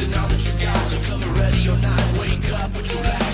is all that you got? So come and ready or not, wake up, but you laugh.